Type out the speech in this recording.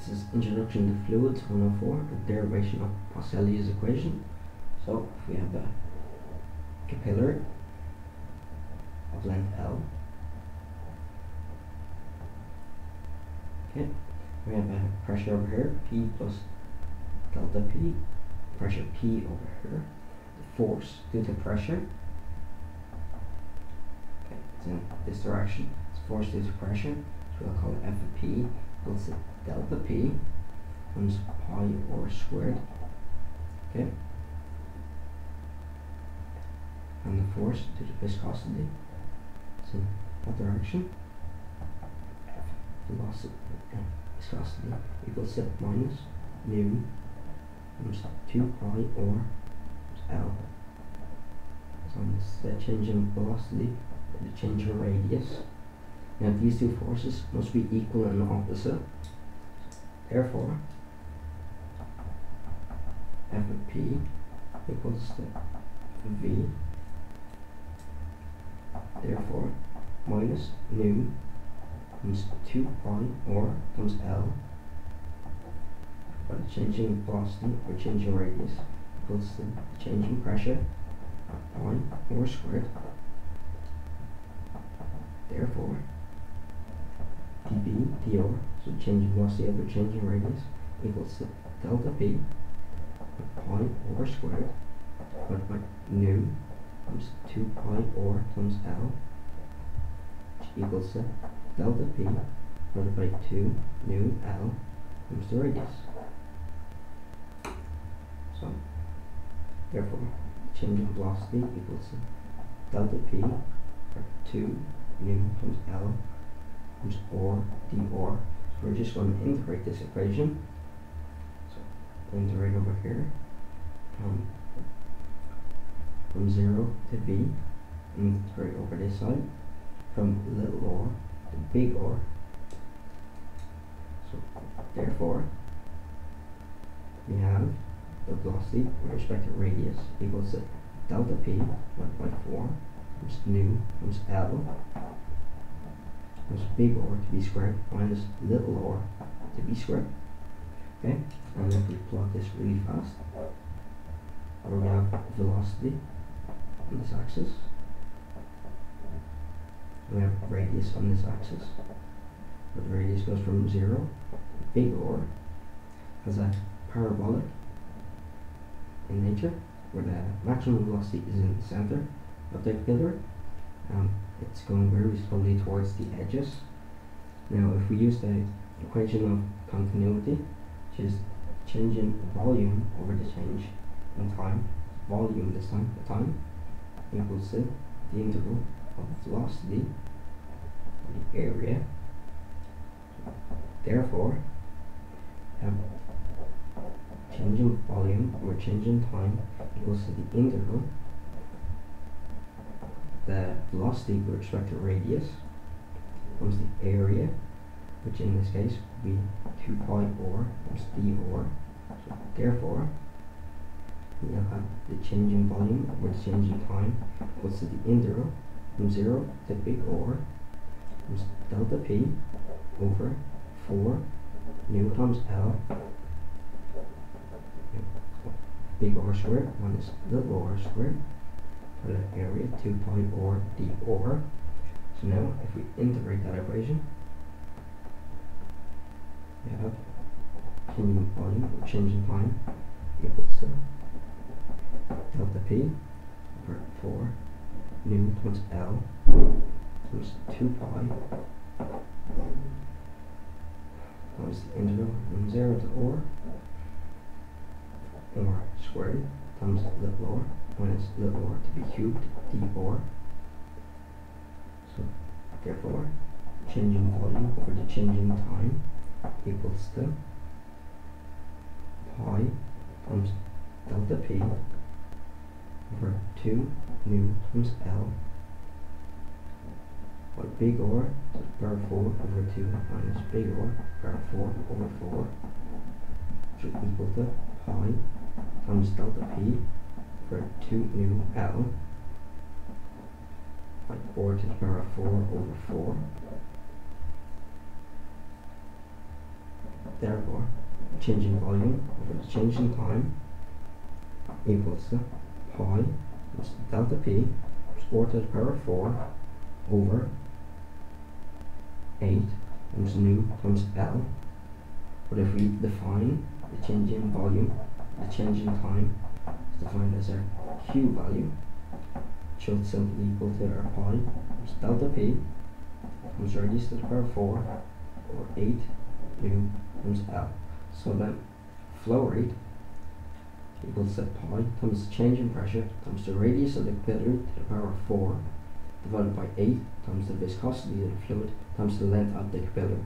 This is Introduction to Fluids 104, a derivation of Poiseuille's equation. So we have a capillary of length L, okay, we have a pressure over here, P plus delta P, pressure P over here, the force due to pressure, okay, it's in this direction, it's force due to pressure, so we'll call it F of P equals delta P times pi r squared, okay, and the force due to viscosity, it's in that direction, velocity, uh, viscosity equals to minus mu times 2 pi or L. So is the change in velocity, the change in radius. Now these two forces must be equal and opposite. Therefore, F of P equals to V. Therefore, minus mu times 2 pi or times L by changing velocity or changing radius equals to changing pressure pi or squared. Therefore, dr, so changing velocity over changing radius equals to delta P pi or squared divided by nu times 2 pi or times L which equals to delta P divided by 2 nu L times the radius. So, therefore, change in velocity equals to delta P or 2 nu times L times or dr. So we're just going to integrate this equation. So integrate over here from from 0 to and integrate over this side from little r to big R. So therefore, we have the velocity with respect to radius equals to delta p 1.4 times nu times L times big R to be squared minus little r to be squared. Okay, and if we plot this really fast, we have velocity on this axis, we have radius on this axis, but the radius goes from 0, big R has a parabolic in nature, where the maximum velocity is in the center of the capillary. Um, it's going very slowly towards the edges. Now, if we use the equation of continuity, which is change in volume over the change in time, volume this time, the time, equals to the integral of velocity, or the area. Therefore, um, change in volume or change in time equals to the integral the velocity respect to radius times the area, which in this case would be 2 pi times d r. So therefore, we now have the change in volume or the change in time equals to the integral from 0 to big R times delta p over 4 nu times L big R squared minus little r squared for the area 2 pi r dr. So now if we integrate that equation, we have in volume or change in volume, equals to delta p over 4 nu times L times 2 pi. Times the integral from 0 to r r squared times little r minus little r to be cubed d4. So therefore, change in volume over the change in time equals to pi times delta p over 2 nu times L or big R to the power 4 over 2 minus big R power 4 over 4 should equal to pi times delta p for 2 nu L by 4 to the power of 4 over 4 therefore change in volume over the change in time equals pi plus delta p 4 to the power of 4 over 8 times nu times L. But if we define the change in volume, the change in time is defined as our Q value, which should simply equal to our pi times delta P times radius to the power of 4 or 8 nu times L. So then flow rate equals to pi times the change in pressure times the radius of the capillary to the power of 4 divided by 8 times the viscosity of the fluid times the length of the capillary.